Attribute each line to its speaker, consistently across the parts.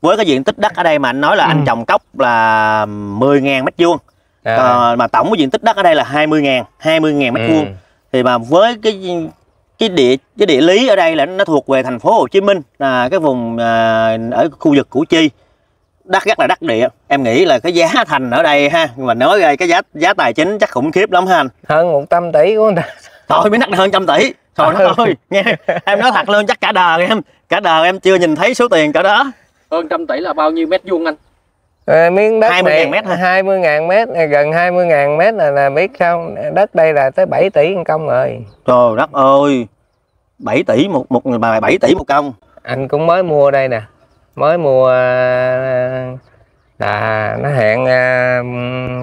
Speaker 1: với cái diện tích đất ở đây mà anh nói là
Speaker 2: Ừ.
Speaker 1: anh trồng cốc là 10.000 mét vuông.
Speaker 2: À,
Speaker 1: Còn mà tổng cái diện tích đất ở đây là 20.000 20.000 mét
Speaker 2: ừ.
Speaker 1: vuông. Thì mà với cái cái địa cái địa lý ở đây là nó thuộc về thành phố Hồ Chí Minh là cái vùng à, ở khu vực Củ Chi. Đất rất là đắc địa. Em nghĩ là cái giá thành ở đây ha mà nói ra cái giá giá tài chính chắc khủng khiếp lắm ha anh.
Speaker 2: Hơn một trăm tỷ của người ta.
Speaker 1: Thôi mới đắt hơn trăm tỷ. Thôi nó thôi nghe. Em nói thật luôn chắc cả đời em cả đời em chưa nhìn thấy số tiền cỡ đó
Speaker 3: hơn trăm tỷ là bao nhiêu mét vuông anh?
Speaker 2: À, miếng đất
Speaker 1: 20.000
Speaker 2: này
Speaker 1: mét hả?
Speaker 2: 20.000 mét à, gần 20.000 mét là, là biết sao đất đây là tới 7 tỷ một công rồi.
Speaker 1: Trời đất ơi 7 tỷ một một bài 7 tỷ một công.
Speaker 2: Anh cũng mới mua đây nè. Mới mua à, là nó hẹn à,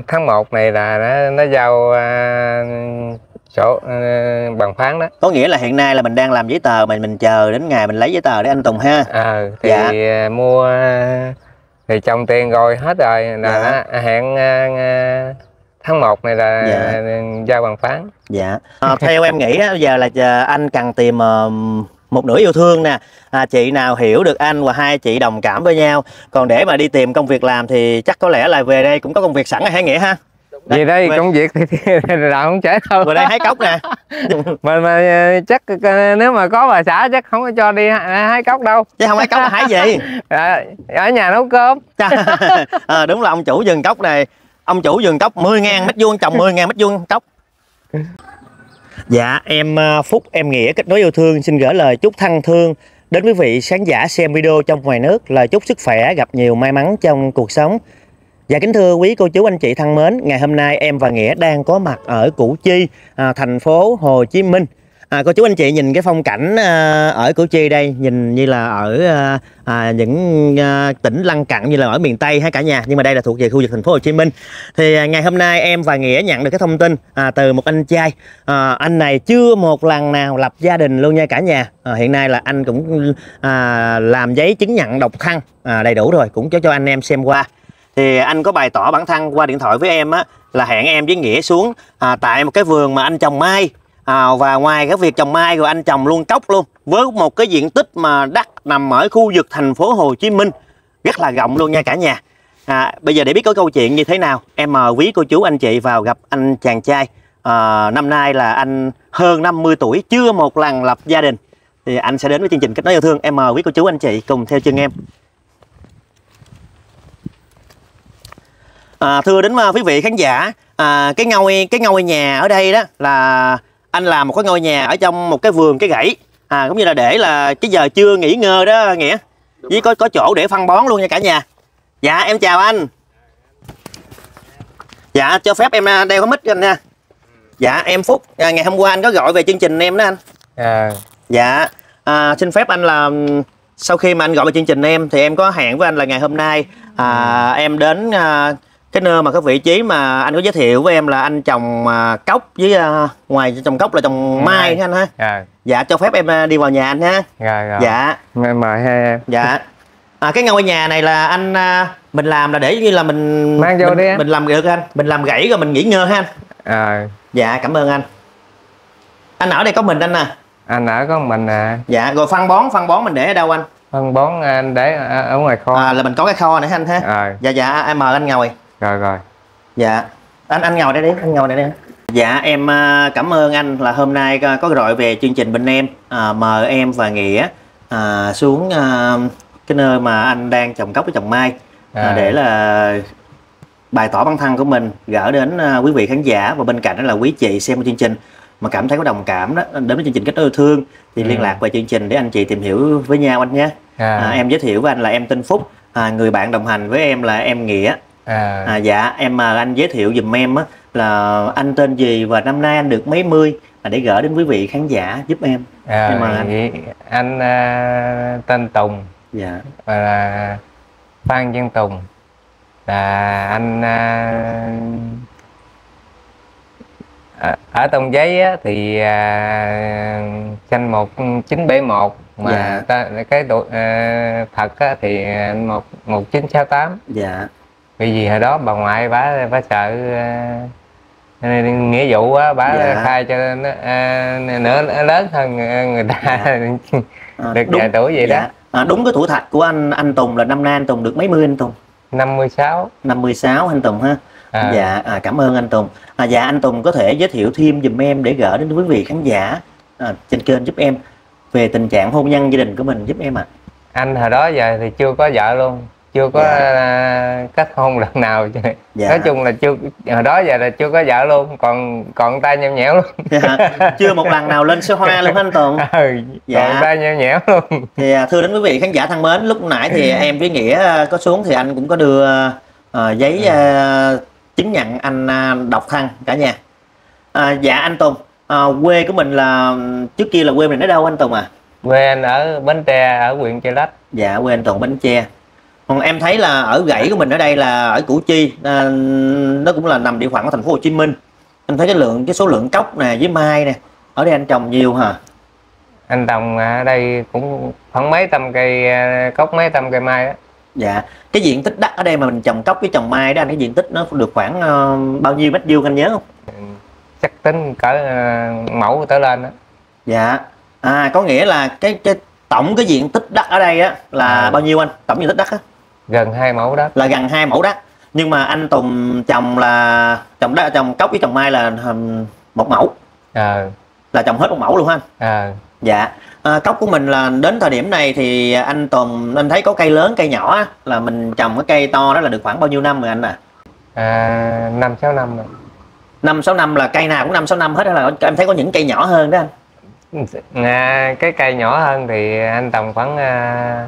Speaker 2: tháng 1 này là nó, nó giao à, sổ à, bằng phán đó.
Speaker 1: Có nghĩa là hiện nay là mình đang làm giấy tờ mà mình chờ đến ngày mình lấy giấy tờ để anh Tùng ha.
Speaker 2: Ờ thì
Speaker 1: Dạ.
Speaker 2: à, mua à, thì trồng tiền rồi hết rồi. Là
Speaker 1: Dạ.
Speaker 2: hẹn à, à, tháng 1 này là
Speaker 1: Dạ.
Speaker 2: giao bằng phán.
Speaker 1: Dạ. À, theo em nghĩ á, giờ là giờ anh cần tìm ờ, một nửa yêu thương nè. À, chị nào hiểu được anh và hai chị đồng cảm với nhau. Còn để mà đi tìm công việc làm thì chắc có lẽ là về đây cũng có công việc sẵn rồi hả nghĩa ha
Speaker 2: vì đây
Speaker 1: về,
Speaker 2: công việc thì, thì làm không trễ đâu.
Speaker 1: Về đây hái cốc nè.
Speaker 2: Mà mà à, chắc à, nếu mà có bà xã chắc không có cho đi hái cốc đâu.
Speaker 1: Chứ không hái cốc là hái gì?
Speaker 2: À, ở nhà nấu cơm.
Speaker 1: À, đúng là ông chủ vườn cốc này. Ông chủ vườn cốc 10.000 mét vuông trồng 10.000 mét vuông cốc dạ em Phúc em Nghĩa kết nối yêu thương xin gửi lời chúc thân thương đến quý vị khán giả xem video trong ngoài nước. Lời chúc sức khỏe gặp nhiều may mắn trong cuộc sống Dạ kính thưa quý cô chú anh chị thân mến, ngày hôm nay em và Nghĩa đang có mặt ở Củ Chi, à, thành phố Hồ Chí Minh. À, cô chú anh chị nhìn cái phong cảnh à, ở Củ Chi đây, nhìn như là ở à, à, những à, tỉnh lân cận như là ở miền Tây hay cả nhà, nhưng mà đây là thuộc về khu vực thành phố Hồ Chí Minh. Thì à, ngày hôm nay em và Nghĩa nhận được cái thông tin à, từ một anh trai, à, anh này chưa một lần nào lập gia đình luôn nha cả nhà. À, hiện nay là anh cũng à, làm giấy chứng nhận độc thân à, đầy đủ rồi, cũng cho cho anh em xem qua thì anh có bày tỏ bản thân qua điện thoại với em á là hẹn em với nghĩa xuống à, tại một cái vườn mà anh trồng mai. À, và ngoài cái việc trồng mai rồi anh trồng luôn cốc luôn với một cái diện tích mà đất nằm ở khu vực thành phố Hồ Chí Minh. Rất là rộng luôn nha cả nhà. À, bây giờ để biết có câu chuyện như thế nào em mời quý cô chú anh chị vào gặp anh chàng trai. À, năm nay là anh hơn 50 tuổi chưa một lần lập gia đình. Thì anh sẽ đến với chương trình kết nối yêu thương. Em mời quý cô chú anh chị cùng theo chân em. À, thưa đến à, quý vị khán giả, à, cái ngôi cái ngôi nhà ở đây đó là anh làm một cái ngôi nhà ở trong một cái vườn cái gãy, à cũng như là để là cái giờ trưa nghỉ ngơi đó nghĩa, với có có chỗ để phân bón luôn nha cả nhà. Dạ em chào anh. Dạ cho phép em à, đeo cái mic cho anh nha. Dạ em Phúc, à, ngày hôm qua anh có gọi về chương trình em đó anh.
Speaker 2: à,
Speaker 1: Dạ, à, xin phép anh là sau khi mà anh gọi vào chương trình em thì em có hẹn với anh là ngày hôm nay à, em đến à, cái nơi mà cái vị trí mà anh có giới thiệu với em là anh trồng à, cốc với à, ngoài trồng cốc là trồng mai nha anh ha.
Speaker 2: rồi
Speaker 1: Dạ cho phép em à, đi vào nhà anh ha.
Speaker 2: rồi rồi
Speaker 1: Dạ,
Speaker 2: mời, mời hai em
Speaker 1: dạ. À, cái ngôi nhà này là anh à, mình làm là để như là mình
Speaker 2: Mang vô
Speaker 1: mình,
Speaker 2: đi anh.
Speaker 1: mình làm được anh, mình làm gãy rồi mình nghỉ ngơi ha anh.
Speaker 2: à,
Speaker 1: Dạ cảm ơn anh. Anh ở đây có mình anh nè.
Speaker 2: anh ở có mình à
Speaker 1: Dạ, rồi phân bón, phân bón mình để ở đâu anh?
Speaker 2: phân bón anh để ở, ngoài kho
Speaker 1: À, là mình có cái kho này anh ha.
Speaker 2: rồi
Speaker 1: Dạ dạ em mời anh ngồi.
Speaker 2: Rồi rồi
Speaker 1: Dạ. Anh anh ngồi đây đi, anh ngồi đây đi. Dạ em à, cảm ơn anh là hôm nay có gọi về chương trình bên em à, mời em và Nghĩa à, xuống à, cái nơi mà anh đang trồng cốc với trồng mai à,
Speaker 2: À.
Speaker 1: để là bày tỏ bản thân của mình gửi đến à, quý vị khán giả và bên cạnh đó là quý chị xem chương trình mà cảm thấy có đồng cảm đó đến với chương trình kết yêu thương thì
Speaker 2: Ừ.
Speaker 1: liên lạc về chương trình để anh chị tìm hiểu với nhau anh nhé.
Speaker 2: à,
Speaker 1: À, em giới thiệu với anh là em tên Phúc, à, người bạn đồng hành với em là em Nghĩa.
Speaker 2: À,
Speaker 1: À, dạ em mời anh giới thiệu giùm em á là anh tên gì và năm nay anh được mấy mươi à, để gửi đến quý vị khán giả giúp em.
Speaker 2: à,
Speaker 1: nhưng mà anh-
Speaker 2: anh à, tên Tùng
Speaker 1: Dạ.
Speaker 2: và là Phan Văn Tùng là anh à, ở- tông giấy á, thì à, sinh 1971 mà
Speaker 1: Dạ.
Speaker 2: ta, cái độ à, thật á, thì một 1968
Speaker 1: Dạ.
Speaker 2: Bởi vì hồi đó bà ngoại bà bà sợ à, nghĩa vụ á bà
Speaker 1: Dạ.
Speaker 2: khai cho nó à, nữa lớn hơn người ta.
Speaker 1: À,
Speaker 2: được
Speaker 1: đúng.
Speaker 2: vài tuổi vậy
Speaker 1: Dạ.
Speaker 2: đó
Speaker 1: à, đúng cái tuổi thạch của anh anh Tùng là năm nay anh Tùng được mấy mươi anh Tùng?
Speaker 2: 56
Speaker 1: 56 anh Tùng ha.
Speaker 2: À,
Speaker 1: dạ à, cảm ơn anh Tùng. À, dạ anh Tùng có thể giới thiệu thêm giùm em để gửi đến quý vị khán giả à, trên kênh giúp em về tình trạng hôn nhân gia đình của mình giúp em ạ.
Speaker 2: Anh hồi đó giờ thì chưa có vợ luôn chưa có
Speaker 1: Dạ.
Speaker 2: kết hôn lần nào
Speaker 1: dạ.
Speaker 2: nói chung là chưa hồi đó giờ là chưa có vợ luôn còn còn tay nheo nhẽo luôn.
Speaker 1: Dạ. chưa một lần nào lên số hoa luôn anh Tùng?
Speaker 2: Ừ,
Speaker 1: Dạ.
Speaker 2: còn tay nheo nhẽo luôn.
Speaker 1: Thì à, thưa đến quý vị khán giả thân mến lúc nãy thì em với nghĩa à, có xuống thì anh cũng có đưa à, giấy à, chứng nhận anh à, độc thân cả nhà. À, dạ anh Tùng à, quê của mình là trước kia là quê mình ở đâu anh Tùng à?
Speaker 2: Quê anh ở bến tre ở huyện chợ lách
Speaker 1: dạ quê anh Tùng Bến Tre còn em thấy là ở gãy của mình ở đây là ở Củ Chi à, nó cũng là nằm địa phận của thành phố Hồ Chí Minh. Anh thấy cái lượng cái số lượng cốc nè với mai nè ở đây anh trồng nhiều hả?
Speaker 2: Anh trồng ở đây cũng khoảng mấy trăm cây à, cốc mấy trăm cây mai á.
Speaker 1: Dạ cái diện tích đất ở đây mà mình trồng cốc với trồng mai đó anh cái diện tích nó được khoảng ờ, bao nhiêu mét vuông anh nhớ không?
Speaker 2: Chắc tính cỡ à, mẫu trở lên á.
Speaker 1: Dạ à có nghĩa là cái cái tổng cái diện tích đất ở đây á là
Speaker 2: À.
Speaker 1: bao nhiêu anh? Tổng diện tích đất á
Speaker 2: gần hai mẫu đất
Speaker 1: là gần hai mẫu đất nhưng mà anh Tùng trồng là trồng đất trồng cốc với trồng mai là một mẫu.
Speaker 2: Ờ.
Speaker 1: Là trồng hết một mẫu luôn ha? Anh?
Speaker 2: ờ.
Speaker 1: Dạ. À, cốc của mình là đến thời điểm này thì anh Tùng anh thấy có cây lớn cây nhỏ á, là mình trồng cái cây to đó là được khoảng bao nhiêu năm rồi anh à
Speaker 2: à, năm sáu năm rồi.
Speaker 1: Năm sáu năm là cây nào cũng năm sáu năm hết hay là em thấy có những cây nhỏ hơn đó anh.
Speaker 2: À, cái cây nhỏ hơn thì anh trồng khoảng à,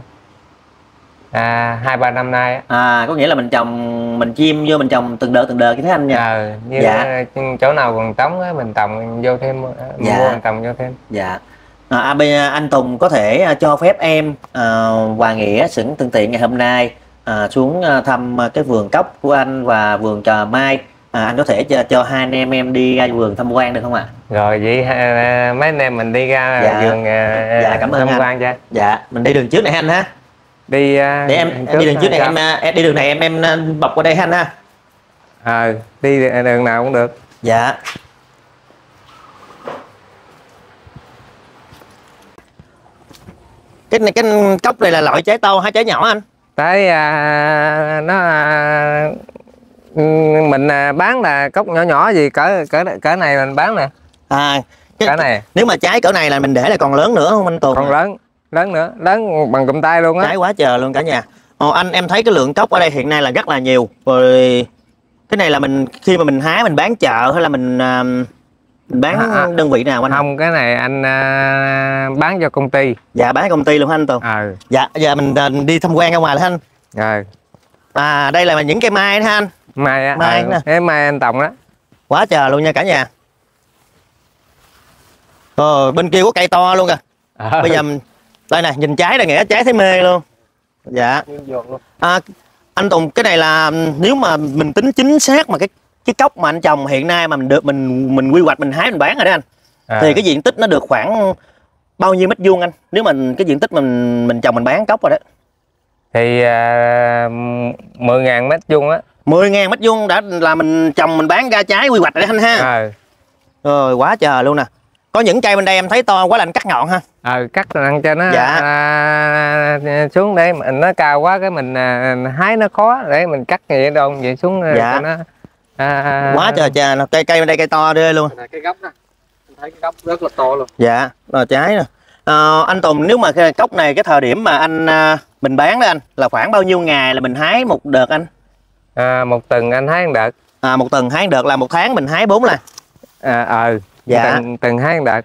Speaker 2: à, hai ba năm nay á
Speaker 1: à có nghĩa là mình trồng mình chim vô mình trồng từng đợt từng đợt như thế anh nha
Speaker 2: Ờ, như
Speaker 1: Dạ.
Speaker 2: chỗ nào còn trống á mình trồng vô thêm à,
Speaker 1: Dạ.
Speaker 2: mua mình trồng vô thêm
Speaker 1: dạ à, à, giờ anh Tùng có thể à, cho phép em à, Hòa Nghĩa sửng tương tiện ngày hôm nay à, xuống à, thăm à, cái vườn cốc của anh và vườn trà mai à, anh có thể cho, cho hai anh em em đi ra vườn tham quan được không ạ
Speaker 2: rồi vậy à, mấy anh em mình đi ra
Speaker 1: Dạ.
Speaker 2: vườn à,
Speaker 1: Dạ, cảm ơn
Speaker 2: tham
Speaker 1: anh.
Speaker 2: quan cho
Speaker 1: dạ mình đi đường trước này anh ha
Speaker 2: đi à,
Speaker 1: để em, em đi đường trước này em, à, em đi đường này em em à, bọc qua đây ha anh ha.
Speaker 2: Ờ đi đường nào cũng được.
Speaker 1: Dạ. Cái này cái cốc này là loại trái to hay trái nhỏ anh?
Speaker 2: Tới à, nó à, mình à, bán là cốc nhỏ nhỏ gì cỡ cỡ cỡ này mình bán nè.
Speaker 1: À cái,
Speaker 2: cỡ này.
Speaker 1: nếu mà trái cỡ này là mình để là còn lớn nữa không anh Tùng?
Speaker 2: Còn lớn lớn nữa lớn bằng cụm tay luôn á.
Speaker 1: Trái quá trời luôn cả nhà. Ồ, anh em thấy cái lượng cốc ở đây hiện nay là rất là nhiều. Rồi cái này là mình khi mà mình hái mình bán chợ hay là mình à, mình bán
Speaker 2: À, à.
Speaker 1: đơn vị nào anh?
Speaker 2: Không cái này anh à, bán cho công ty.
Speaker 1: Dạ bán công ty luôn hả anh Tùng
Speaker 2: ờ
Speaker 1: dạ giờ mình à, đi tham quan ra ngoài là anh?
Speaker 2: Rồi
Speaker 1: à đây là những cây mai đó anh?
Speaker 2: Mai á
Speaker 1: Mai
Speaker 2: ờ,
Speaker 1: nè.
Speaker 2: cái mai anh tòng đó
Speaker 1: quá trời luôn nha cả nhà. Rồi bên kia có cây to luôn kìa.
Speaker 2: Ờ.
Speaker 1: bây giờ mình- đây nè nhìn trái là nghĩa trái thấy mê luôn. Dạ. À, anh Tùng cái này là nếu mà mình tính chính xác mà cái cái cốc mà anh trồng hiện nay mà mình được mình mình quy hoạch mình hái mình bán rồi đó anh
Speaker 2: Ờ.
Speaker 1: thì cái diện tích nó được khoảng bao nhiêu mét vuông anh? Nếu mà cái diện tích mình mình trồng mình bán cốc rồi đó.
Speaker 2: Thì à, 10 ngàn mét vuông á.
Speaker 1: 10 ngàn mét vuông đã là mình trồng mình bán ra trái quy hoạch rồi đó anh ha.
Speaker 2: Ờ
Speaker 1: rồi quá trời luôn nè có những cây bên đây em thấy to quá là anh cắt ngọn ha.
Speaker 2: Ờ cắt ăn cho nó
Speaker 1: Dạ.
Speaker 2: à, xuống để mình nó cao quá cái mình à, hái nó khó để mình cắt vậy đâu vậy xuống à,
Speaker 1: Dạ.
Speaker 2: cho nó à,
Speaker 1: quá trời trời cây cây bên đây cây to đê luôn.
Speaker 3: Này cái gốc nè Anh thấy cái gốc rất là to luôn.
Speaker 1: Dạ rồi trái nè. Ờ, anh Tùng nếu mà cái cốc này cái thời điểm mà anh à, mình bán đó anh là khoảng bao nhiêu ngày là mình hái một đợt anh?
Speaker 2: À, một tuần anh hái một đợt.
Speaker 1: À, một tuần hái một đợt là một tháng mình hái bốn lần.
Speaker 2: À, ờ
Speaker 1: Dạ.
Speaker 2: tuần, tuần hái một đợt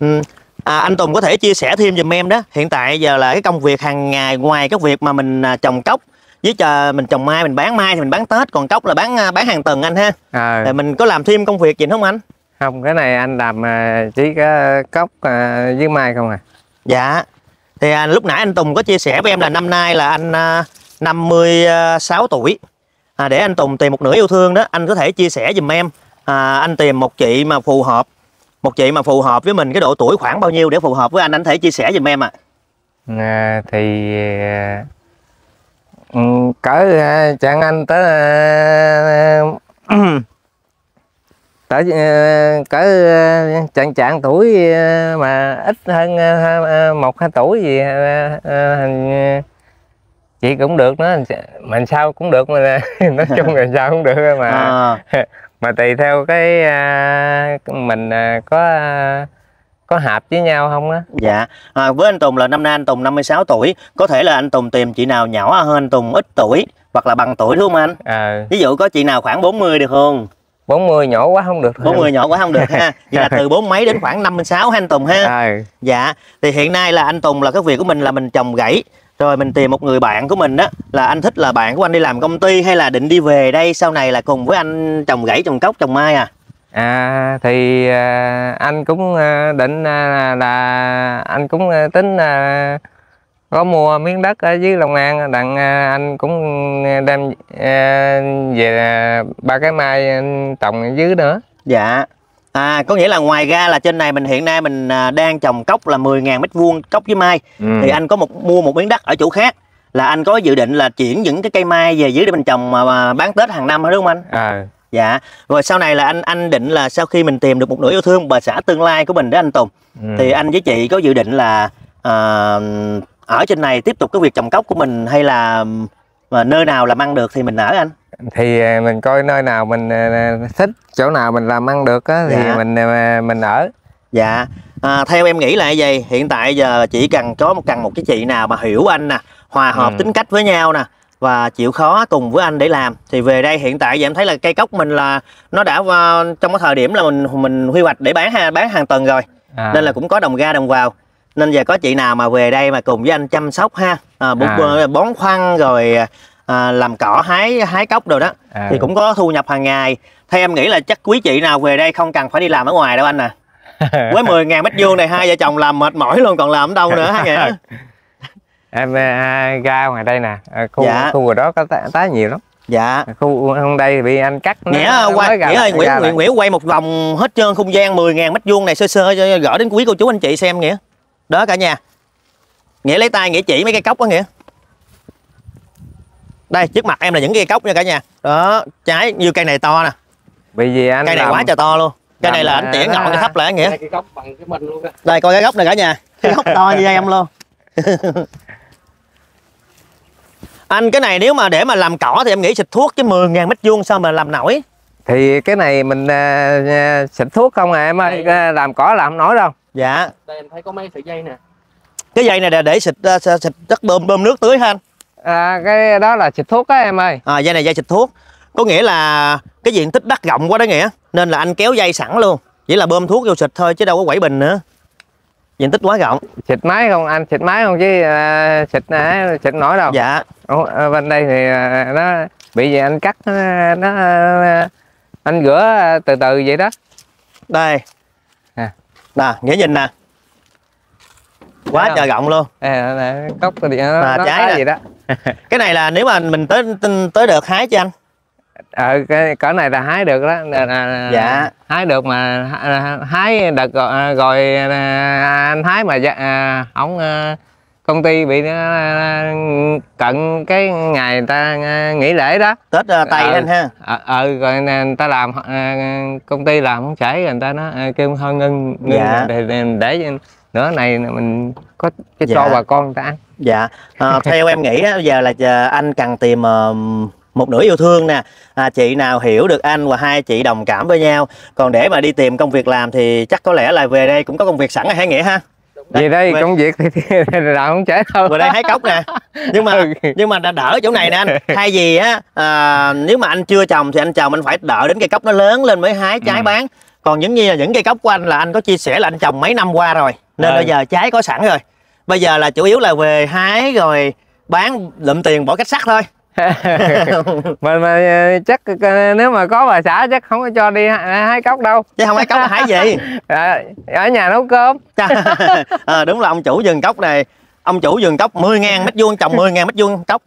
Speaker 1: ừ. à, anh Tùng có thể chia sẻ thêm giùm em đó hiện tại giờ là cái công việc hàng ngày ngoài cái việc mà mình à, trồng cốc với chờ mình trồng mai mình bán mai thì mình bán tết còn cốc là bán à, bán hàng tuần anh ha
Speaker 2: ờ
Speaker 1: Rồi mình có làm thêm công việc gì không anh
Speaker 2: không cái này anh làm à, chỉ có cốc à, với mai không à
Speaker 1: Dạ. Thì à, lúc nãy anh Tùng có chia sẻ với em là năm nay là anh à, 56 tuổi. À, để anh Tùng tìm một nửa yêu thương đó, anh có thể chia sẻ giùm em. À, anh tìm một chị mà phù hợp, một chị mà phù hợp với mình cái độ tuổi khoảng bao nhiêu để phù hợp với anh, anh thể chia sẻ giùm em ạ.
Speaker 2: à, thì à, ừ, cỡ à, chẳng anh tới à, cỡ ờ, cỡ ờ, chạng chạng tuổi ờ, mà ít hơn ờ, ờ, một hai tuổi gì ờ, ờ, ờ, chị cũng được nữa mình sao cũng được mà nói chung là sao cũng được mà.
Speaker 1: À,
Speaker 2: mà tùy theo cái à, mình à, có à, có hợp với nhau không á?
Speaker 1: Dạ. À, với anh Tùng là năm nay anh Tùng 56 tuổi. Có thể là anh Tùng tìm chị nào nhỏ hơn anh Tùng ít tuổi hoặc là bằng tuổi đúng không anh?
Speaker 2: Ờ.
Speaker 1: Ví dụ có chị nào khoảng 40 được không?
Speaker 2: 40 nhỏ quá không được.
Speaker 1: 40 nhỏ quá không được ha. Vậy là từ bốn mấy đến khoảng 56 ha anh Tùng ha.
Speaker 2: Ờ.
Speaker 1: Dạ, thì hiện nay là anh Tùng là cái việc của mình là mình trồng gãy rồi mình tìm một người bạn của mình đó là anh thích là bạn của anh đi làm công ty hay là định đi về đây sau này là cùng với anh trồng gãy trồng cốc trồng mai à?
Speaker 2: À thì à, anh cũng à, định à, là anh cũng à, tính à, có mua miếng đất ở dưới Long An đặng à, anh cũng đem à, về à, ba cái mai anh trồng ở dưới nữa.
Speaker 1: Dạ à có nghĩa là ngoài ra là trên này mình hiện nay mình à, đang trồng cốc là 10.000 mét vuông cốc với mai
Speaker 2: ừ.
Speaker 1: thì anh có một mua một miếng đất ở chỗ khác là anh có dự định là chuyển những cái cây mai về dưới để mình trồng mà, mà bán Tết hàng năm hả đúng không anh?
Speaker 2: ờ
Speaker 1: Dạ. Rồi sau này là anh anh định là sau khi mình tìm được một nửa yêu thương bà xã tương lai của mình đó anh Tùng
Speaker 2: ừ.
Speaker 1: thì anh với chị có dự định là à, ở trên này tiếp tục cái việc trồng cốc của mình hay là mà nơi nào làm ăn được thì mình ở anh
Speaker 2: thì à, mình coi nơi nào mình à, thích chỗ nào mình làm ăn được á thì
Speaker 1: Dạ.
Speaker 2: mình à, mình ở
Speaker 1: dạ à, theo em nghĩ là như vậy hiện tại giờ chỉ cần có một cần một cái chị nào mà hiểu anh nè hòa hợp
Speaker 2: Ừ.
Speaker 1: tính cách với nhau nè và chịu khó cùng với anh để làm thì về đây hiện tại giờ em thấy là cây cốc mình là nó đã trong cái thời điểm là mình mình quy hoạch để bán ha bán hàng tuần rồi
Speaker 2: à.
Speaker 1: nên là cũng có đồng ra đồng vào nên giờ có chị nào mà về đây mà cùng với anh chăm sóc ha à, bón,
Speaker 2: À.
Speaker 1: bón khoăn rồi à, làm cỏ hái hái cốc rồi đó.
Speaker 2: À.
Speaker 1: thì cũng có thu nhập hàng ngày. Theo em nghĩ là chắc quý chị nào về đây không cần phải đi làm ở ngoài đâu anh à. Với 10.000 mét vuông này hai vợ chồng làm mệt mỏi luôn còn làm ở đâu nữa hả nghĩa
Speaker 2: em à, ra ngoài đây nè. À, khu
Speaker 1: Dạ.
Speaker 2: khu rồi đó có tá, tá nhiều lắm.
Speaker 1: Dạ.
Speaker 2: Khu hôm đây bị anh cắt
Speaker 1: nghĩa quay nghĩa ơi Nguyễn. Nguyễn Nguyễn quay một vòng hết trơn không gian 10.000 mét vuông này sơ sơ cho- gỡ đến quý cô chú anh chị xem nghĩa. Đó cả nhà. Nghĩa lấy tay nghĩa chỉ mấy cây cốc đó nghĩa đây trước mặt em là những cây cốc nha cả nhà. Đó trái như cây này to nè.
Speaker 2: Bởi vì anh
Speaker 1: cây này
Speaker 2: làm,
Speaker 1: quá trời to luôn. Cây này là anh tỉa ngọn cho thấp lại nghĩa.
Speaker 3: Cái góc bằng cái mình luôn á.
Speaker 1: Đây coi cái gốc này cả nhà. Cái gốc to như em luôn. Anh cái này nếu mà để mà làm cỏ thì em nghĩ xịt thuốc chứ 10.000 mét vuông sao mà làm nổi?
Speaker 2: Thì cái này mình à, xịt thuốc không à em ơi? À, làm cỏ làm không nổi đâu.
Speaker 1: Dạ.
Speaker 3: Đây em thấy có mấy sợi dây nè.
Speaker 1: Cái dây này là để xịt uh, xịt đất bơm bơm nước tưới ha anh
Speaker 2: à, cái đó là xịt thuốc á em ơi.
Speaker 1: À, dây này dây xịt thuốc. Có nghĩa là cái diện tích đất rộng quá đó nghĩa. Nên là anh kéo dây sẵn luôn. Chỉ là bơm thuốc vô xịt thôi chứ đâu có quẩy bình nữa. Diện tích quá rộng.
Speaker 2: Xịt máy không? Anh xịt máy không chứ à, xịt à, xịt nổi đâu.
Speaker 1: Dạ.
Speaker 2: Ủa, à, bên đây thì à, nó bị gì anh cắt nó, nó anh rửa từ từ vậy đó.
Speaker 1: Đây.
Speaker 2: À.
Speaker 1: nè nghĩa nhìn nè. Quá trời rộng luôn.
Speaker 2: À, cốc thì nó,
Speaker 1: À,
Speaker 2: nó
Speaker 1: trái
Speaker 2: gì đó
Speaker 1: cái này là nếu mà mình tới tới được hái cho anh
Speaker 2: ờ cái cỡ này là hái được đó là, là,
Speaker 1: Dạ.
Speaker 2: hái được mà à, hái đợt rồi, à, rồi à, anh hái mà dạ- à, công ty bị cận cái ngày ta nghỉ lễ đó
Speaker 1: tết uh, tay
Speaker 2: Ừ.
Speaker 1: anh ha
Speaker 2: ờ ờ, rồi người ta làm công ty làm không rồi người ta nó kêu hơi ngưng ngưng
Speaker 1: Dạ.
Speaker 2: để, để, để nữa này mình có cái
Speaker 1: Dạ.
Speaker 2: cho bà con người ta ăn.
Speaker 1: Dạ. À, theo em nghĩ á, giờ là anh cần tìm ờ, một nửa yêu thương nè. À, chị nào hiểu được anh và hai chị đồng cảm với nhau. Còn để mà đi tìm công việc làm thì chắc có lẽ là về đây cũng có công việc sẵn rồi hả nghĩa ha?
Speaker 2: Vì đây
Speaker 1: về-
Speaker 2: công việc thì, thì làm không trễ đâu.
Speaker 1: Về đây hái cốc nè. Nhưng mà
Speaker 2: Ừ.
Speaker 1: nhưng mà đã đỡ chỗ này nè anh. Thay vì á à, nếu mà anh chưa trồng thì anh trồng anh phải đợi đến cây cốc nó lớn lên mới hái trái
Speaker 2: Ừ.
Speaker 1: bán. Còn những như là những cây cốc của anh là anh có chia sẻ là anh trồng mấy năm qua rồi nên
Speaker 2: Ừ.
Speaker 1: bây giờ trái có sẵn rồi. Bây giờ là chủ yếu là về hái rồi bán lụm tiền bỏ cách sắt thôi.
Speaker 2: Mà mà ờ, chắc ờ, nếu mà có bà xã chắc không có cho đi hái cốc đâu.
Speaker 1: Chứ không hái cốc hái gì?
Speaker 2: À, ở nhà nấu cơm.
Speaker 1: À, đúng là ông chủ vườn cốc này. Ông chủ vườn cốc 10.000 mét vuông trồng 10.000 mét vuông cốc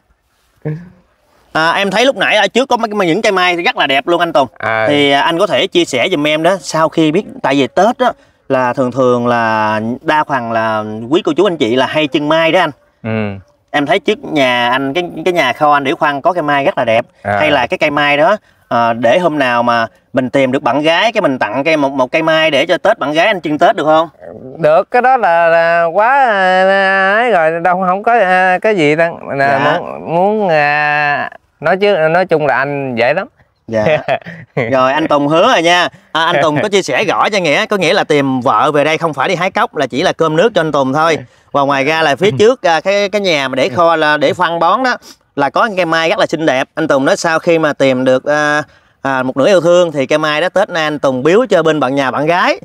Speaker 1: à, em thấy lúc nãy ở trước có những cây mai rất là đẹp luôn anh Tùng.
Speaker 2: À,
Speaker 1: thì à, anh có thể chia sẻ giùm em đó sau khi biết tại vì Tết đó là thường thường là đa phần là quý cô chú anh chị là hay trưng mai đó anh.
Speaker 2: Ừ,
Speaker 1: em thấy trước nhà anh cái cái nhà kho anh Điểu Khoan có cây mai rất là đẹp.
Speaker 2: À,
Speaker 1: hay là cái cây mai đó à, để hôm nào mà mình tìm được bạn gái cái mình tặng cây một một cây mai để cho tết bạn gái anh trưng tết được không?
Speaker 2: Được cái đó là, là quá à, ấy rồi đâu không có à, cái gì đâu. Là
Speaker 1: Dạ.
Speaker 2: muốn muốn à, nói chứ nói chung là anh dễ lắm
Speaker 1: dạ. Rồi anh Tùng hứa rồi nha. À, anh Tùng có chia sẻ rõ cho nghĩa có nghĩa là tìm vợ về đây không phải đi hái cốc là chỉ là cơm nước cho anh Tùng thôi. Và ngoài ra là phía trước à, cái cái nhà mà để kho là để phân bón đó là có cây mai rất là xinh đẹp. Anh Tùng nói sau khi mà tìm được à, à, một nửa yêu thương thì cây mai đó Tết nay anh Tùng biếu cho bên bạn nhà bạn gái.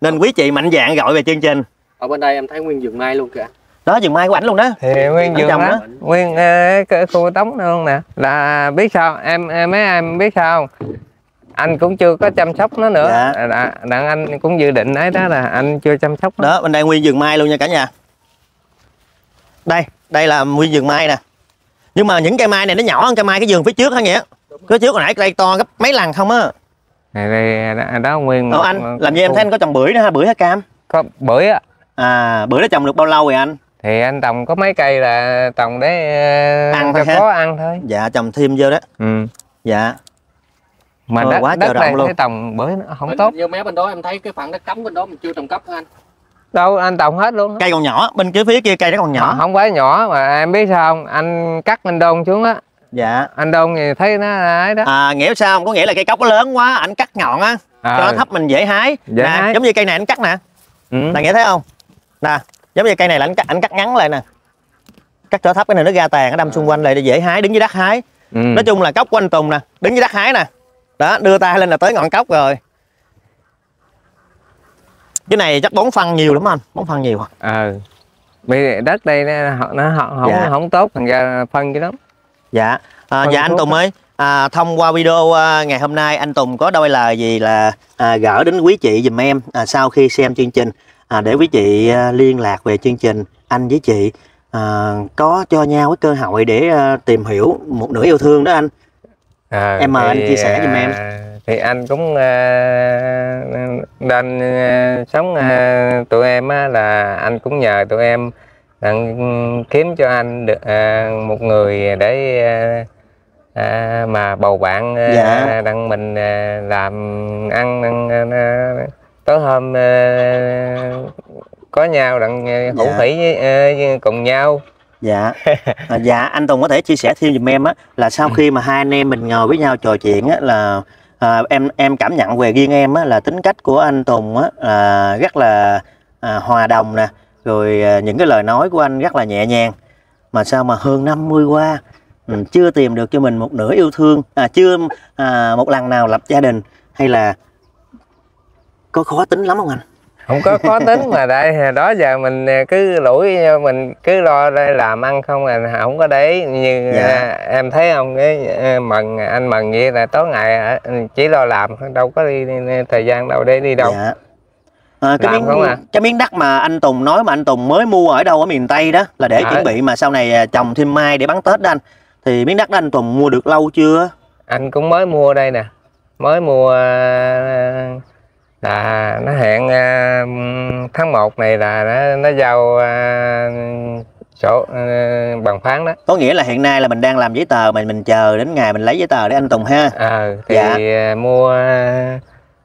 Speaker 1: Nên quý chị mạnh dạn gọi về chương trình.
Speaker 3: Ở bên đây em thấy nguyên vườn mai luôn kìa
Speaker 1: đó vườn mai của ảnh luôn đó.
Speaker 2: Thì nguyên vườn đó
Speaker 1: đó.
Speaker 2: nguyên cái khu tống đó luôn nè. Là biết sao em, em mấy em biết sao không? anh cũng chưa có chăm sóc nó nữa.
Speaker 1: Dạ.
Speaker 2: à, đặng anh cũng dự định ấy đó là anh chưa chăm sóc nó.
Speaker 1: Đó bên đây nguyên vườn mai luôn nha cả nhà. Đây đây là nguyên vườn mai nè. Nhưng mà những cây mai này nó nhỏ hơn cây mai cái vườn phía trước hả nghĩa? Cái trước hồi nãy cây to gấp mấy lần không á?
Speaker 2: Này đây đó, đó nguyên một-
Speaker 1: anh làm gì em thấy anh có trồng bưởi nữa ha bưởi hay cam?
Speaker 2: Có bưởi á.
Speaker 1: À bưởi nó trồng được bao lâu rồi anh
Speaker 2: thì anh trồng có mấy cây là trồng để ờ,
Speaker 1: Ăn
Speaker 2: cho có ăn thôi.
Speaker 1: Dạ trồng thêm vô đó.
Speaker 2: Ừ.
Speaker 1: dạ.
Speaker 2: Mà
Speaker 1: Ờ,
Speaker 2: đất,
Speaker 1: quá
Speaker 2: đất này
Speaker 1: luôn.
Speaker 2: thấy trồng bưởi nó không
Speaker 3: Bên-
Speaker 2: tốt.
Speaker 3: như mé bên đó em thấy cái phần đất cấm bên đó mình chưa trồng cấp hả anh?
Speaker 2: Đâu anh trồng hết luôn
Speaker 1: cây còn nhỏ bên kia phía kia cây nó còn nhỏ.
Speaker 2: Không phải nhỏ mà em biết sao không? Anh cắt anh đôn xuống á.
Speaker 1: Dạ.
Speaker 2: Anh đôn thì thấy nó ấy đó.
Speaker 1: À nghĩa sao không? Có nghĩa là cây cốc nó lớn quá ảnh cắt ngọn á. Cho nó thấp mình dễ hái.
Speaker 2: Dễ
Speaker 1: nè
Speaker 2: hái.
Speaker 1: giống như cây này anh cắt nè.
Speaker 2: Ừ.
Speaker 1: là nghĩa thấy không? Nè giống như cây này là anh cắt anh cắt ngắn lại nè. Cắt cho thấp cái này nó ra tàn nó đâm xung quanh lại để dễ hái đứng dưới đất hái.
Speaker 2: Ừ.
Speaker 1: nói chung là cốc của anh Tùng nè đứng dưới đất hái nè. Đó đưa tay lên là tới ngọn cốc rồi. Cái này chắc bón phân nhiều lắm anh bón phân nhiều à.
Speaker 2: Ờ. Giờ đất đây nó nó không
Speaker 1: Dạ.
Speaker 2: không tốt thành ra phân chứ lắm.
Speaker 1: Dạ. À,
Speaker 2: Phân
Speaker 1: dạ anh Tùng
Speaker 2: á.
Speaker 1: ơi à, thông qua video à, ngày hôm nay anh Tùng có đôi lời gì là à, gửi đến quý chị dùm em à, sau khi xem chương trình à, để quý chị à, liên lạc về chương trình anh với chị à, có cho nhau cái cơ hội để à, tìm hiểu một nửa yêu thương đó anh
Speaker 2: Ờ,
Speaker 1: Em mời anh chia sẻ giùm em.
Speaker 2: à, thì anh cũng à, đang à, sống à, tụi em á, là anh cũng nhờ tụi em đang kiếm cho anh được à, một người để à, à, mà bầu bạn à,
Speaker 1: Dạ.
Speaker 2: đặng mình à, làm ăn đặng, tối hôm à, có nhau đặng à, hữu
Speaker 1: Dạ.
Speaker 2: hỷ với, với cùng nhau.
Speaker 1: Dạ. À, dạ anh Tùng có thể chia sẻ thêm giùm em á là sau khi mà hai anh em mình ngồi với nhau trò chuyện á là à, em em cảm nhận về riêng em á là tính cách của anh Tùng á là rất là à, hòa đồng nè rồi à, những cái lời nói của anh rất là nhẹ nhàng. Mà sao mà hơn 50 qua ừ, chưa tìm được cho mình một nửa yêu thương à, chưa à, một lần nào lập gia đình hay là có khó tính lắm không anh
Speaker 2: không có khó tính mà đây đó giờ mình à, cứ lủi mình cứ lo đây làm ăn không à không có để ý. như
Speaker 1: Dạ.
Speaker 2: à, em thấy không cái à, mần anh mần vậy là tối ngày à, chỉ lo làm đâu có đi, đi, đi thời gian đâu để đi đâu
Speaker 1: Dạ. À, cái,
Speaker 2: Làm
Speaker 1: miếng,
Speaker 2: không à?
Speaker 1: cái miếng đất mà anh Tùng nói mà anh Tùng mới mua ở đâu ở miền Tây đó là để
Speaker 2: Dạ.
Speaker 1: chuẩn bị mà sau này à, trồng thêm mai để bắn Tết đó anh thì miếng đất đó anh Tùng mua được lâu chưa
Speaker 2: anh cũng mới mua đây nè mới mua à, là nó hẹn à, tháng 1 này là nó, nó giao à, sổ à, bằng phán đó
Speaker 1: có nghĩa là hiện nay là mình đang làm giấy tờ mình mình chờ đến ngày mình lấy giấy tờ để anh Tùng ha
Speaker 2: ờ thì
Speaker 1: Dạ.
Speaker 2: mua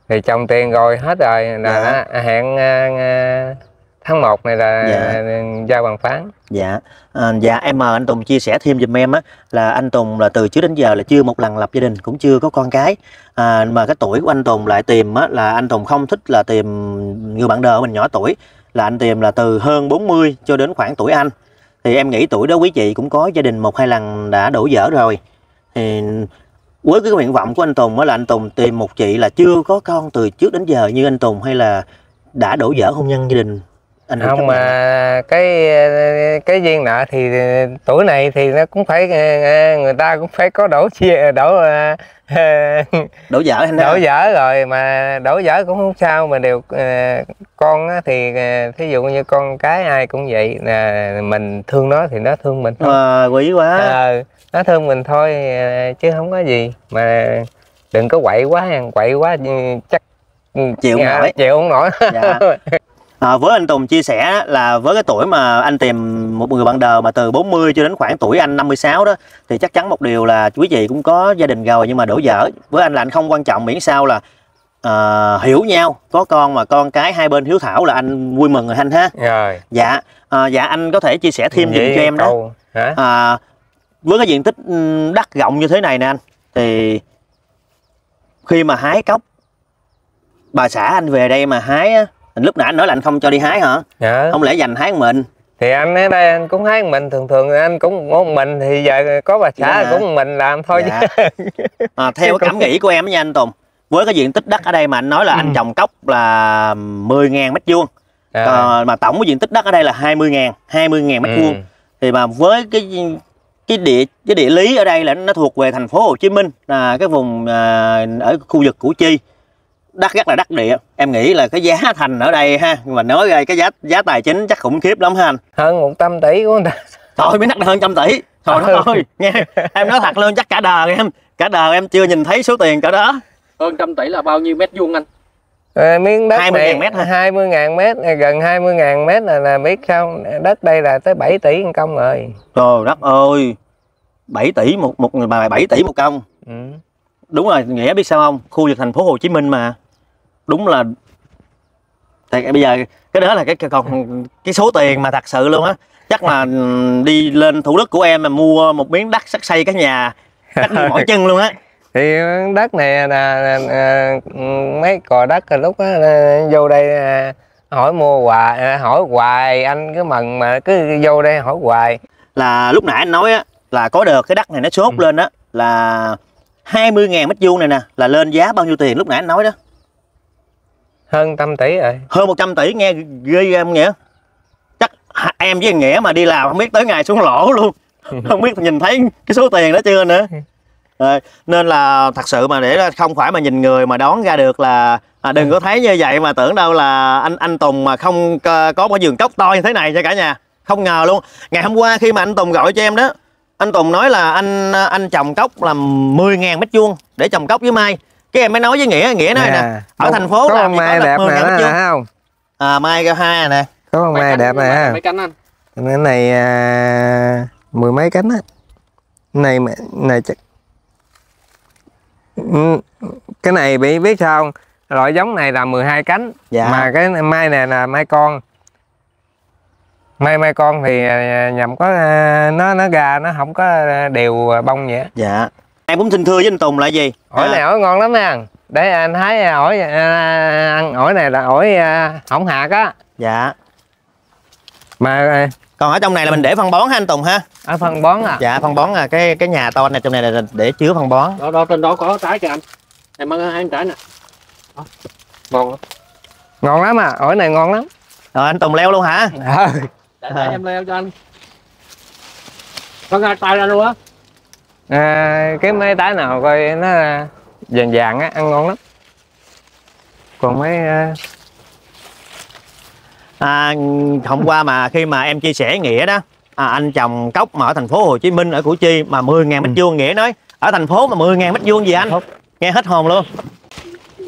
Speaker 2: thì trong tiền rồi hết rồi là
Speaker 1: Dạ.
Speaker 2: nó hẹn tháng 1 này là
Speaker 1: Dạ.
Speaker 2: giao bằng phán.
Speaker 1: Dạ. À, dạ em mời anh Tùng chia sẻ thêm giùm em á là anh Tùng là từ trước đến giờ là chưa một lần lập gia đình cũng chưa có con cái. À, mà cái tuổi của anh Tùng lại tìm á là anh Tùng không thích là tìm người bạn đời của mình nhỏ tuổi là anh tìm là từ hơn 40 cho đến khoảng tuổi anh. Thì em nghĩ tuổi đó quý chị cũng có gia đình một hai lần đã đổ dở rồi. Thì với cái nguyện vọng của anh Tùng á là anh Tùng tìm một chị là chưa có con từ trước đến giờ như anh Tùng hay là đã đổ dở hôn nhân gia đình anh
Speaker 2: không mà cái cái duyên nợ thì tuổi này thì nó cũng phải à, người ta cũng phải có đổ chia đổ à,
Speaker 1: đổ dở hay
Speaker 2: đổ dở rồi mà đổ dở cũng không sao mà đều à, con á thì à, thí dụ như con cái ai cũng vậy là mình thương nó thì nó thương mình thôi.
Speaker 1: Ờ, quý quá.
Speaker 2: Ờ, nó thương mình thôi à, chứ không có gì. Mà đừng có quậy quá quậy quá chắc
Speaker 1: Chịu không nổi.
Speaker 2: chịu không nổi.
Speaker 1: Dạ. À, với anh Tùng chia sẻ là với cái tuổi mà anh tìm một người bạn đời mà từ 40 cho đến khoảng tuổi anh 56 đó thì chắc chắn một điều là quý vị cũng có gia đình rồi nhưng mà đổ vỡ với anh là anh không quan trọng miễn sao là à, hiểu nhau có con mà con cái hai bên hiếu thảo là anh vui mừng rồi anh ha.
Speaker 2: Rồi.
Speaker 1: Dạ à, dạ anh có thể chia sẻ thêm
Speaker 2: Vậy
Speaker 1: cho em đó.
Speaker 2: câu, hả?
Speaker 1: À, với cái diện tích ừm, đất rộng như thế này nè anh thì khi mà hái cốc bà xã anh về đây mà hái á lúc nãy anh nói là anh không cho đi hái hả
Speaker 2: dạ.
Speaker 1: không lẽ dành hái một mình
Speaker 2: thì anh ở đây anh cũng thấy mình thường thường anh cũng một mình thì giờ có bà xã
Speaker 1: Dạ.
Speaker 2: cũng một mình làm thôi
Speaker 1: Dạ. à, theo cái cảm nghĩ của em á nha anh Tùng với cái diện tích đất ở đây mà anh nói là anh trồng cốc là 10.000 mét vuông
Speaker 2: Dạ.
Speaker 1: Ờ, mà tổng cái diện tích đất ở đây là 20.000 20.000 mét vuông
Speaker 2: Ừ.
Speaker 1: thì mà với cái cái địa cái địa lý ở đây là nó thuộc về thành phố Hồ Chí Minh là cái vùng à, ở khu vực Củ Chi đất rất là đắc địa em nghĩ là cái giá thành ở đây ha nhưng mà nói ra cái giá giá tài chính chắc khủng khiếp lắm ha anh.
Speaker 2: Hơn 100 tỷ của người ta.
Speaker 1: Trời mới đắt hơn trăm tỷ. Trời đất ơi nghe em nói thật luôn chắc cả đời em cả đời em chưa nhìn thấy số tiền cỡ đó.
Speaker 3: Hơn trăm tỷ là bao nhiêu mét vuông anh?
Speaker 2: Ờ, miếng đất
Speaker 1: 20.000
Speaker 2: này
Speaker 1: mét hả?
Speaker 2: 20.000 mét này, gần 20.000 mét là, là biết sao đất đây là tới 7 tỷ một công rồi.
Speaker 1: Trời đất ơi 7 tỷ một một bài 7 tỷ một công.
Speaker 2: Ừ.
Speaker 1: đúng rồi nghĩa biết sao không? Khu vực thành phố Hồ Chí Minh mà đúng là thì bây giờ cái đó là cái còn cái số tiền mà thật sự luôn á. Chắc mà ừm, đi lên thủ đức của em mà mua một miếng đất sắt xây cái nhà cách mỏi chân luôn á.
Speaker 2: Thì đất này là, là, là mấy cò đất là lúc đó là vô đây à, hỏi mua hoài à, hỏi hoài anh cứ mần mà cứ vô đây hỏi hoài.
Speaker 1: Là lúc nãy anh nói á là có đợt cái đất này nó sốt lên á là 20.000 mét vuông này nè là lên giá bao nhiêu tiền? Lúc nãy anh nói đó
Speaker 2: hơn trăm tỷ rồi.
Speaker 1: Hơn 100 tỷ nghe ghê không nghĩa? Chắc em với nghĩa mà đi làm không biết tới ngày xuống lỗ luôn. Không biết nhìn thấy cái số tiền đó chưa nữa. Rồi, nên là thật sự mà để không phải mà nhìn người mà đón ra được là à, đừng có thấy như vậy mà tưởng đâu là anh anh Tùng mà không có một vườn cốc to như thế này cho cả nhà. Không ngờ luôn. Ngày hôm qua khi mà anh Tùng gọi cho em đó anh Tùng nói là anh anh trồng cốc là 10.000 mét vuông để trồng cốc với mai cái em mới nói với nghĩa nghĩa nói nè
Speaker 2: Nè,
Speaker 1: ở
Speaker 2: có-
Speaker 1: thành phố
Speaker 2: có
Speaker 1: làm
Speaker 2: mai đẹp
Speaker 1: 10.000
Speaker 2: này
Speaker 1: mét
Speaker 2: đó nè không?
Speaker 1: À mai cao hai nè.
Speaker 2: Có con mai đẹp này ha.
Speaker 3: mấy cánh anh?
Speaker 2: Cái này à, mười mấy cánh á. Này mà- này chắc Ừ, cái này bị biết sao không? loại giống này là 12 cánh.
Speaker 1: Dạ.
Speaker 2: mà cái mai này là mai con. Mai mai con thì à, nhầm có à, nó nó gà nó không có à, đều bông vậy
Speaker 1: dạ em cũng xin thưa với anh Tùng là gì?
Speaker 2: Ổi
Speaker 1: À,
Speaker 2: này ổi ngon lắm nha để anh thấy à, ổi à, ăn ổi này là ổi à, hỏng hạt á.
Speaker 1: Dạ.
Speaker 2: Mà à,
Speaker 1: còn ở trong này là mình để phân bón ha anh Tùng ha?
Speaker 2: Ở phân bón à?
Speaker 1: Dạ phân bón là cái cái nhà to này trong này là để chứa phân bón.
Speaker 3: Đó đó trên đó có trái kìa anh. Em ăn hai trái nè. Đó. ngon lắm.
Speaker 2: Ngon lắm à. Ổi này ngon lắm.
Speaker 1: Rồi anh Tùng leo luôn hả?
Speaker 2: Ờ.
Speaker 3: để, để em leo cho anh. Có ngay tay ra luôn á
Speaker 2: à, cái mấy tái nào coi nó vàng vàng á ăn ngon lắm. Còn mấy à,
Speaker 1: à, hôm qua mà khi mà em chia sẻ nghĩa đó à, anh trồng cốc mà ở thành phố Hồ Chí Minh ở Củ Chi mà 10.000 mét vuông nghĩa nói ở thành phố mà 10.000 mét vuông gì anh? Nghe hết hồn luôn.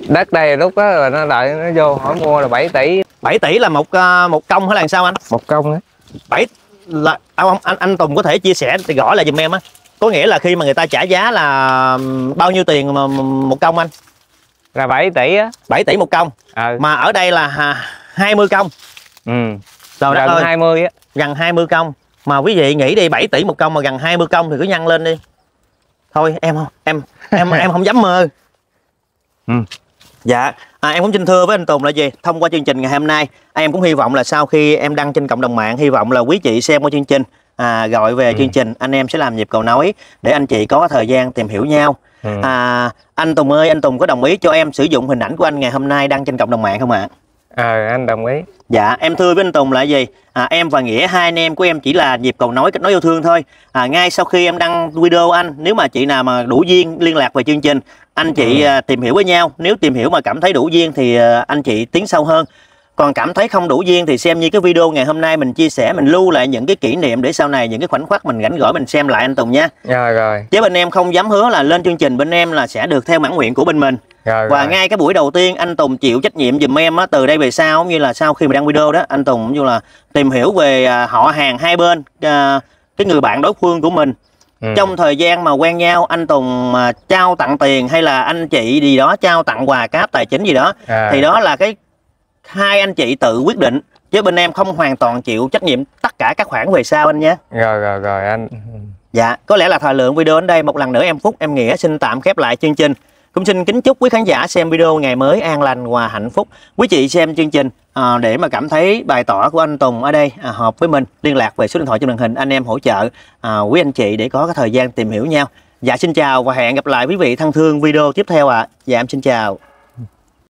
Speaker 2: Đất đây lúc đó là nó đợi nó vô hỏi mua là 7 tỷ.
Speaker 1: 7 tỷ là một à, một công hay là sao anh?
Speaker 2: Một công á.
Speaker 1: 7 là à, ông anh anh Tùng có thể chia sẻ thì gọi là giùm em á có nghĩa là khi mà người ta trả giá là bao nhiêu tiền mà một công anh?
Speaker 2: Là 7 tỷ á.
Speaker 1: 7 tỷ một công.
Speaker 2: Ờ.
Speaker 1: Mà ở đây là hà- 20 công.
Speaker 2: Ừ.
Speaker 1: Trời đất
Speaker 2: gần
Speaker 1: ơi
Speaker 2: 20 á.
Speaker 1: Gần 20 công. Mà quý vị nghĩ đi 7 tỷ một công mà gần 20 công thì cứ nhân lên đi. Thôi em không em em em không dám mơ.
Speaker 2: Ừ.
Speaker 1: dạ. À, em cũng xin thưa với anh Tùng là gì? Thông qua chương trình ngày hôm nay em cũng hy vọng là sau khi em đăng trên cộng đồng mạng hy vọng là quý chị xem qua chương trình à, gọi về
Speaker 2: Ừ.
Speaker 1: chương trình anh em sẽ làm nhịp cầu nối để anh chị có thời gian tìm hiểu nhau
Speaker 2: ừ.
Speaker 1: à, anh Tùng ơi anh Tùng có đồng ý cho em sử dụng hình ảnh của anh ngày hôm nay đăng trên cộng đồng mạng không ạ
Speaker 2: ờ anh đồng ý
Speaker 1: Dạ, em thưa với anh Tùng là gì? À, em và Nghĩa hai anh em của em chỉ là nhịp cầu nối kết nối yêu thương thôi. À, ngay sau khi em đăng video anh, nếu mà chị nào mà đủ duyên liên lạc về chương trình, anh chị à, tìm hiểu với nhau. Nếu tìm hiểu mà cảm thấy đủ duyên thì à, anh chị tiến sâu hơn. Còn cảm thấy không đủ duyên thì xem như cái video ngày hôm nay mình chia sẻ, mình lưu lại những cái kỷ niệm để sau này những cái khoảnh khắc mình rảnh rỗi mình xem lại anh Tùng nha.
Speaker 2: rồi rồi
Speaker 1: Chứ bên em không dám hứa là lên chương trình bên em là sẽ được theo mãn nguyện của bên mình.
Speaker 2: rồi,
Speaker 1: và
Speaker 2: rồi.
Speaker 1: ngay cái buổi đầu tiên anh Tùng chịu trách nhiệm giùm em á từ đây về sau cũng như là sau khi mà đăng video đó anh Tùng cũng như là tìm hiểu về à, họ hàng hai bên à, cái người bạn đối phương của mình
Speaker 2: Ừ.
Speaker 1: trong thời gian mà quen nhau anh Tùng mà trao tặng tiền hay là anh chị gì đó trao tặng quà cáp tài chính gì đó
Speaker 2: à,
Speaker 1: thì đó là cái hai anh chị tự quyết định chứ bên em không hoàn toàn chịu trách nhiệm tất cả các khoản về sau anh nhé
Speaker 2: rồi rồi rồi anh
Speaker 1: Dạ, có lẽ là thời lượng video đến đây một lần nữa em Phúc, em Nghĩa xin tạm khép lại chương trình. Cũng xin kính chúc quý khán giả xem video ngày mới an lành và hạnh phúc. Quý chị xem chương trình à, để mà cảm thấy bài tỏ của anh Tùng ở đây à, hợp với mình, liên lạc về số điện thoại trên màn hình anh em hỗ trợ à, quý anh chị để có cái thời gian tìm hiểu nhau. Dạ xin chào và hẹn gặp lại quý vị thân thương video tiếp theo ạ. Dạ em xin chào.